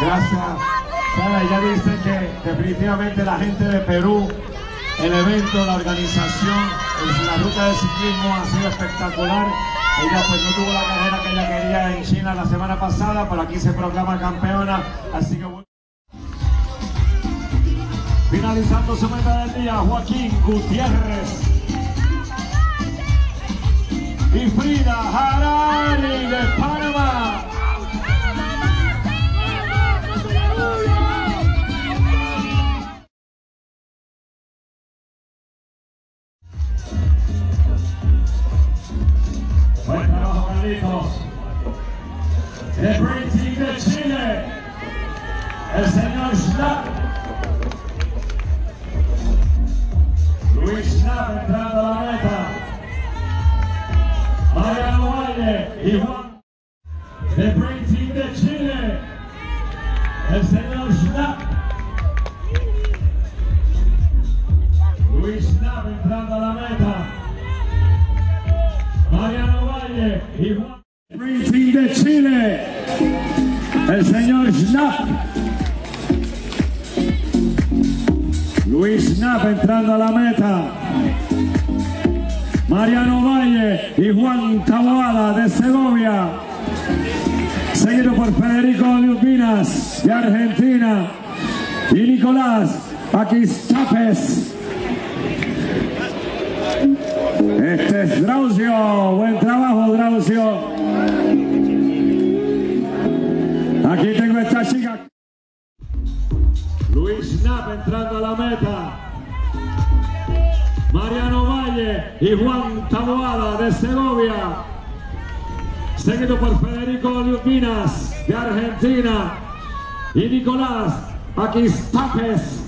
Gracias. Sara, ella dice que definitivamente la gente de Perú, el evento, la organización, la ruta de ciclismo ha sido espectacular. Ella pues no tuvo la carrera que ella quería en China la semana pasada, pero aquí se proclama campeona, así que bueno. Finalizando su meta del día, Joaquín Gutiérrez. Y Frida Harari de Panamá. Carlitos. De Brady de Chile, el señor Schnapp. Luis Schnapp entrando a la meta. Mariano Valle y Juan. De Brady de Chile, el señor Schnapp. Luis Schnapp entrando a la meta. Valle y. Racing de Chile, el señor Schnapp. Luis Schnapp entrando a la meta. Mariano Valle y Juan Taboada de Segovia. Seguido por Federico Liubinas de Argentina y Nicolás Aquistapes. Este es Draucio. Buen Luis Schnapp entrando a la meta. Mariano Valle y Juan Taboada de Segovia. Seguido por Federico Liubinas de Argentina y Nicolás Aquistapes